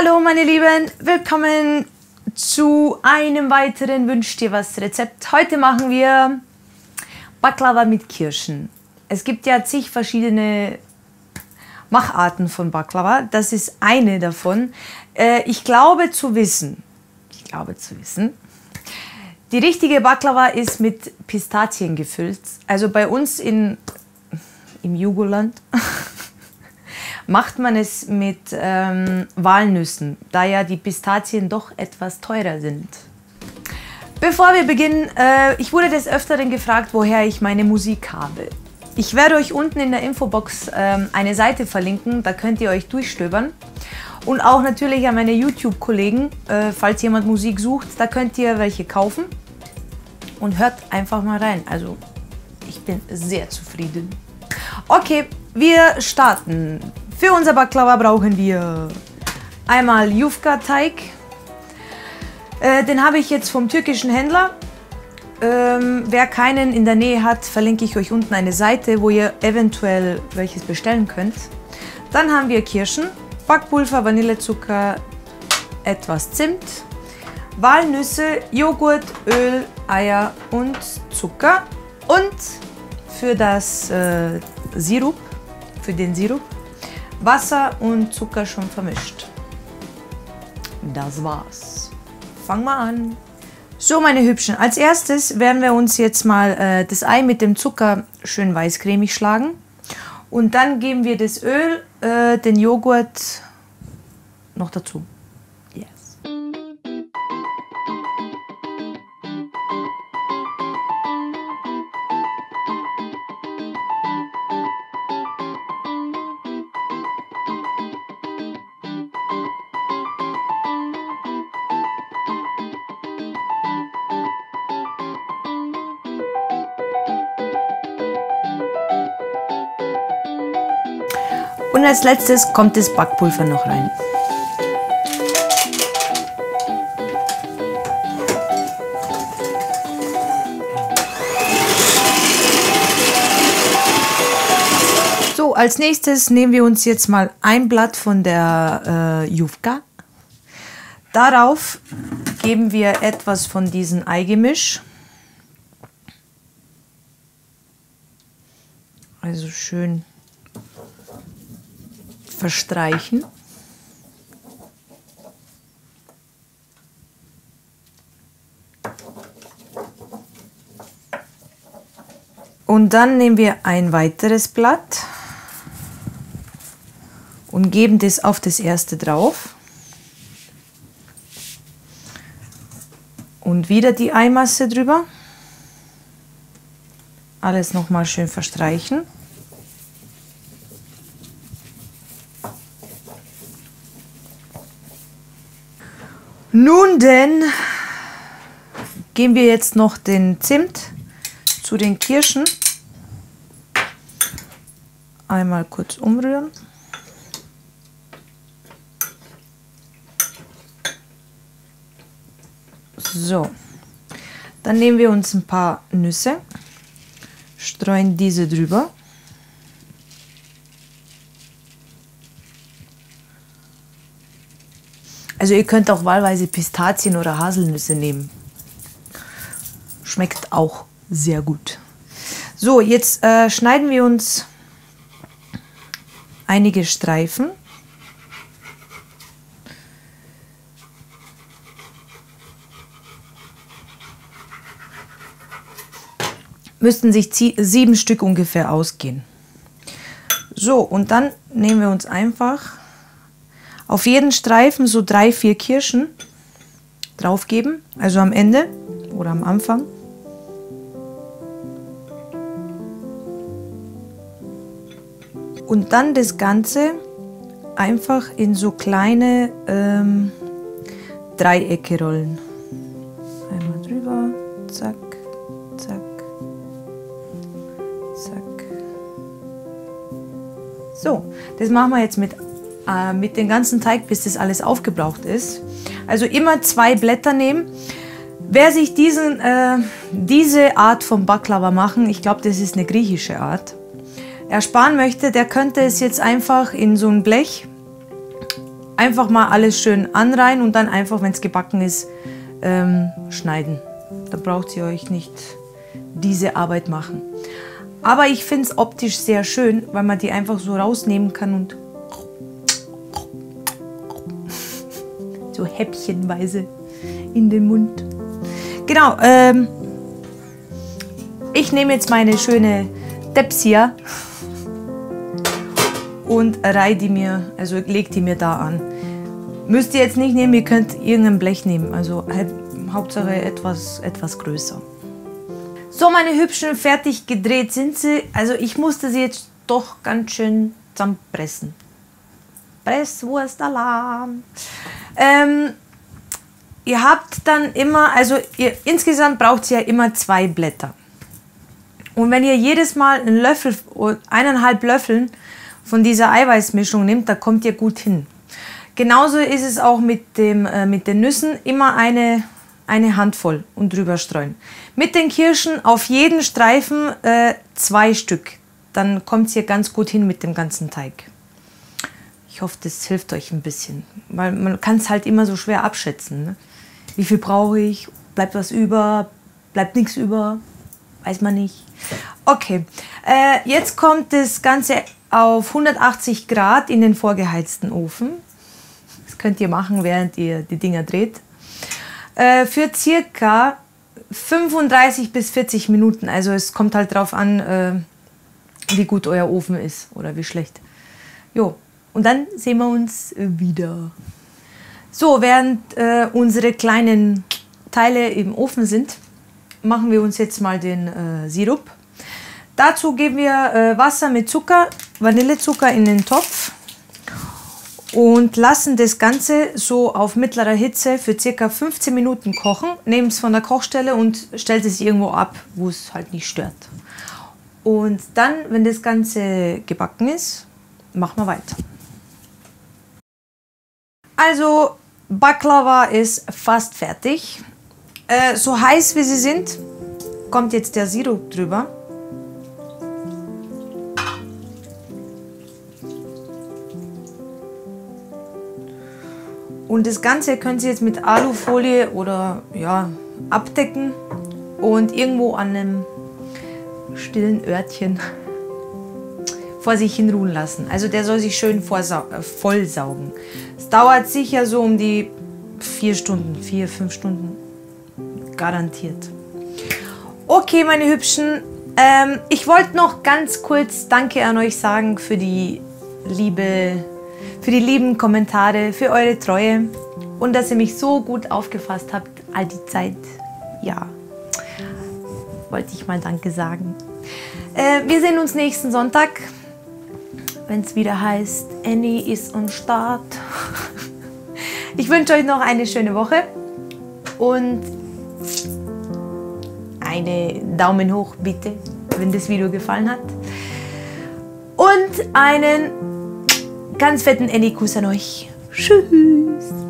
Hallo meine Lieben, willkommen zu einem weiteren Wünsch dir was Rezept. Heute machen wir Baklava mit Kirschen. Es gibt ja zig verschiedene Macharten von Baklava. Das ist eine davon. Äh, ich glaube zu wissen, ich glaube zu wissen, die richtige Baklava ist mit Pistazien gefüllt. Also bei uns in, im Jugoland macht man es mit ähm, Walnüssen, da ja die Pistazien doch etwas teurer sind. Bevor wir beginnen, äh, ich wurde des Öfteren gefragt, woher ich meine Musik habe. Ich werde euch unten in der Infobox ähm, eine Seite verlinken, da könnt ihr euch durchstöbern. Und auch natürlich an meine YouTube-Kollegen, äh, falls jemand Musik sucht, da könnt ihr welche kaufen. Und hört einfach mal rein. Also ich bin sehr zufrieden. Okay, wir starten. Für unser Baklava brauchen wir einmal Jufka-Teig. Äh, den habe ich jetzt vom türkischen Händler. Ähm, wer keinen in der Nähe hat, verlinke ich euch unten eine Seite, wo ihr eventuell welches bestellen könnt. Dann haben wir Kirschen, Backpulver, Vanillezucker, etwas Zimt, Walnüsse, Joghurt, Öl, Eier und Zucker. Und für das äh, Sirup, für den Sirup, Wasser und Zucker schon vermischt. Das war's. Fang mal an. So, meine Hübschen, als erstes werden wir uns jetzt mal äh, das Ei mit dem Zucker schön weißcremig schlagen. Und dann geben wir das Öl, äh, den Joghurt noch dazu. Und als letztes kommt das Backpulver noch rein. So, als nächstes nehmen wir uns jetzt mal ein Blatt von der äh, Jufka. Darauf geben wir etwas von diesem Eigemisch. Also schön verstreichen. Und dann nehmen wir ein weiteres Blatt und geben das auf das erste drauf. Und wieder die Eimasse drüber. Alles nochmal schön verstreichen. Nun denn geben wir jetzt noch den Zimt zu den Kirschen. Einmal kurz umrühren. So, dann nehmen wir uns ein paar Nüsse, streuen diese drüber. Also ihr könnt auch wahlweise Pistazien oder Haselnüsse nehmen. Schmeckt auch sehr gut. So, jetzt äh, schneiden wir uns einige Streifen. Müssten sich sieben Stück ungefähr ausgehen. So, und dann nehmen wir uns einfach auf jeden Streifen so drei, vier Kirschen draufgeben, also am Ende oder am Anfang. Und dann das Ganze einfach in so kleine ähm, Dreiecke rollen. Einmal drüber, zack, zack, zack. So, das machen wir jetzt mit äh, mit dem ganzen Teig, bis das alles aufgebraucht ist. Also immer zwei Blätter nehmen. Wer sich diesen, äh, diese Art von Baklava machen, ich glaube, das ist eine griechische Art, ersparen möchte, der könnte es jetzt einfach in so ein Blech einfach mal alles schön anreihen und dann einfach, wenn es gebacken ist, ähm, schneiden. Da braucht ihr euch nicht diese Arbeit machen. Aber ich finde es optisch sehr schön, weil man die einfach so rausnehmen kann und so häppchenweise in den Mund. Genau, ähm, ich nehme jetzt meine schöne Depsia und reihe die mir, also leg die mir da an. Müsst ihr jetzt nicht nehmen, ihr könnt irgendein Blech nehmen, also Hauptsache etwas, etwas größer. So, meine Hübschen, fertig gedreht sind sie. Also ich musste sie jetzt doch ganz schön zusammenpressen. Presswurstalarm. Ähm, ihr habt dann immer, also ihr, insgesamt braucht ihr ja immer zwei Blätter. Und wenn ihr jedes Mal einen Löffel, eineinhalb Löffeln von dieser Eiweißmischung nehmt, da kommt ihr gut hin. Genauso ist es auch mit, dem, äh, mit den Nüssen. Immer eine, eine Handvoll und drüber streuen. Mit den Kirschen auf jeden Streifen äh, zwei Stück. Dann kommt es hier ganz gut hin mit dem ganzen Teig. Ich hoffe, das hilft euch ein bisschen. Weil man kann es halt immer so schwer abschätzen. Ne? Wie viel brauche ich? Bleibt was über? Bleibt nichts über? Weiß man nicht. Okay, äh, jetzt kommt das Ganze auf 180 Grad in den vorgeheizten Ofen. Das könnt ihr machen, während ihr die Dinger dreht. Äh, für circa 35 bis 40 Minuten. Also es kommt halt drauf an, äh, wie gut euer Ofen ist oder wie schlecht. Jo, und dann sehen wir uns wieder. So, während äh, unsere kleinen Teile im Ofen sind, machen wir uns jetzt mal den äh, Sirup. Dazu geben wir äh, Wasser mit Zucker, Vanillezucker in den Topf und lassen das Ganze so auf mittlerer Hitze für ca. 15 Minuten kochen. Nehmen es von der Kochstelle und stellt es irgendwo ab, wo es halt nicht stört. Und dann, wenn das Ganze gebacken ist, machen wir weiter. Also Baklava ist fast fertig. Äh, so heiß wie sie sind, kommt jetzt der Sirup drüber. Und das Ganze können Sie jetzt mit Alufolie oder ja, abdecken und irgendwo an einem stillen Örtchen vor sich hin ruhen lassen. Also der soll sich schön äh, vollsaugen. Es dauert sicher so um die vier Stunden, vier, fünf Stunden garantiert. Okay, meine Hübschen, ähm, ich wollte noch ganz kurz Danke an euch sagen für die liebe, für die lieben Kommentare, für eure Treue und dass ihr mich so gut aufgefasst habt all die Zeit. Ja, wollte ich mal Danke sagen. Äh, wir sehen uns nächsten Sonntag, wenn es wieder heißt, Annie ist am Start. Ich wünsche euch noch eine schöne Woche und eine Daumen hoch bitte, wenn das Video gefallen hat. Und einen ganz fetten Annie-Kuss an euch. Tschüss.